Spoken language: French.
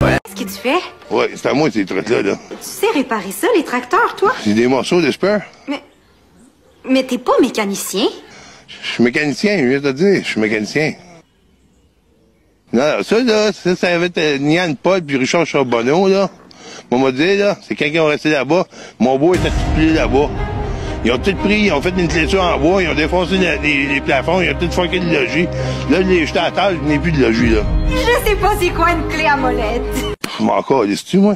Qu'est-ce que tu fais? Ouais, c'est à moi ces trucs-là, là. Tu sais réparer ça, les tracteurs, toi? C'est des morceaux d'espère. Mais. Mais t'es pas mécanicien? Je suis mécanicien, je viens de te dire, je suis mécanicien. Non, ça, là, ça, ça avait été Nian Paul puis Richard Charbonneau, là. Moi, m'a dit, là, c'est quand ils ont resté là-bas, mon beau était tout là-bas. Ils ont tout pris, ils ont fait une clôture en bois, ils ont défoncé les, les- les plafonds, ils ont tout fucké le logis. Là, je jeté à terre, je n'ai plus de logis, là. Je sais pas c'est quoi une clé à molette. M'en calisse-tu, moi?